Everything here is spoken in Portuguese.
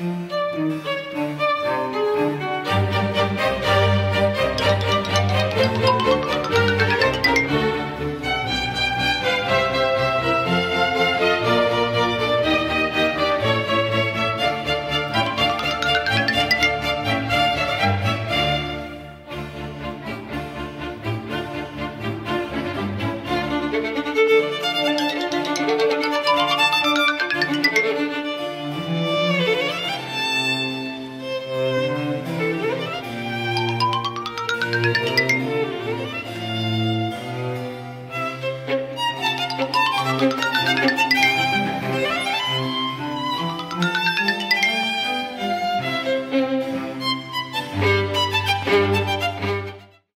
Música